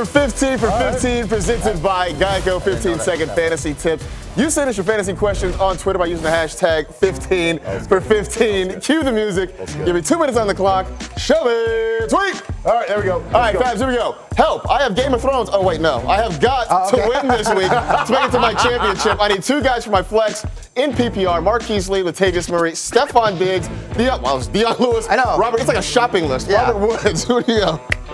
for 15 for 15 presented by Geico 15 second fantasy tips. You send us your fantasy questions on Twitter by using the hashtag 15 for 15. Cue the music. Give me two minutes on the clock. Show me. Tweet. All right, there we go. All right, Fabs, here we go. Help. I have Game of Thrones. Oh, wait, no. I have got Oh, okay. to win this week to make it to my championship. I need two guys for my flex in PPR Marquise Lee, Latavius Murray, Stefon Diggs, Dion, well, Dion Lewis. I know. Robert, it's like a shopping list. Yeah. Robert Woods. Who do you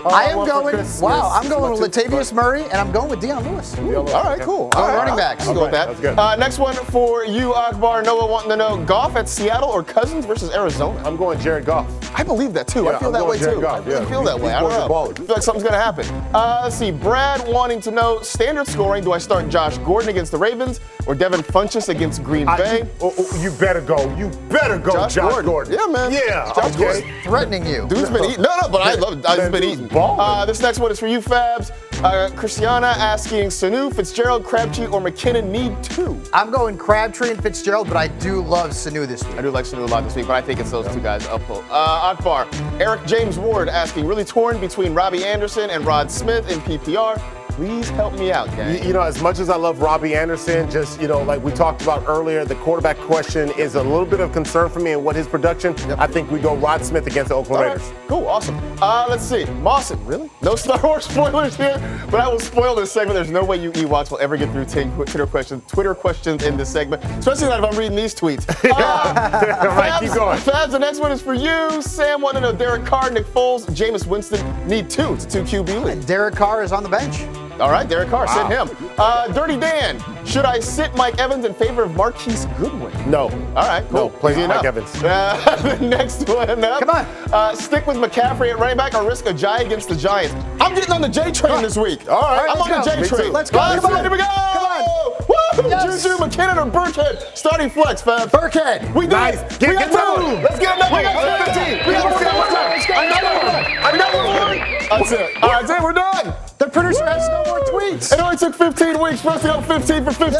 go? I am one going. Chris Wow, I'm going with One, Latavius Murray, and I'm going with Dion Lewis. All right, cool. All right, running backs. I'll go with that. That's good. Uh, next one for you, Akbar. Noah wanting to know Goff at Seattle or Cousins versus Arizona. I'm going Jared Goff. I believe that too. I feel I'm that way Jared too. Goff, I really yeah. feel that These way. I don't know. ballers. I feel like something's gonna happen. Uh, let's see. Brad wanting to know standard scoring. Do I start Josh Gordon against the Ravens or Devin Funchess against Green I- Bay? you, oh, oh, you better go. You better go, Josh Josh, Gordon. Gordon. Yeah, man. Yeah, Josh okay. Gordon. Threatening you. Dude's been eating. No, no, but I love it. I've Man, been eating. balling. Uh, this next one is for you, Fabs. Uh, Christiana asking Sanu, Fitzgerald, Crabtree, or McKinnon need two. I'm going Crabtree and Fitzgerald, but I do love Sanu this week. I do like Sanu a lot this week, but I think it's those two guys up. Uh, Akbar, Eric James Ward asking, really torn between Robbie Anderson and Rod Smith in PPR. Please help me out, You, you know, as much as I love Robbie Anderson, just, you know, like we talked about earlier, the quarterback question is a little bit of concern for me and what his production. I think we go Rod Smith against the Oakland All right, Raiders. cool, awesome. Uh, let's see. Mawson, really? No Star Wars spoilers here, but I will spoil this segment. There's no way you Ewoks will ever get through 10 Twitter questions, Twitter questions in this segment, especially not if I'm reading these tweets. Uh, All right, keep going. Fabs, the next one is for you. Sam wanted to know Derek Carr, Nick Foles, Jameis Winston need two. It's a two QB league. Derek Carr is on the bench. All right, Derek Carr, sit him. Uh, Dirty Dan, should I sit Mike Evans in favor of Marquise Goodwin? No. All right, cool. No, please, Easy Mike enough. Evans. Uh, the next one up. Come on. Uh, stick with McCaffrey at running back or risk Ajayi against the Giants. I'm getting on the J train this week. All right, I'm on the. J train. Let's go. Let's Come go. on. Here we go. Come on. Woo! Yes. Juju, McKinnon, or Burkhead. Starting flex, Fab. Burkhead. We did Nice. it. Get- we got get another two. one. Let's get another We got one. 15. We got Let's go. Go. Let's go. Another one. Another one. That's it. All right, that's it. We're done. The producer has no more tweets. It only took 15 weeks for us to go 15 for 15.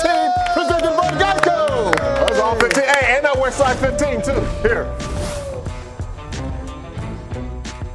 Presented by Geico. That was all 15. Hey, and that West Side 15, too. Here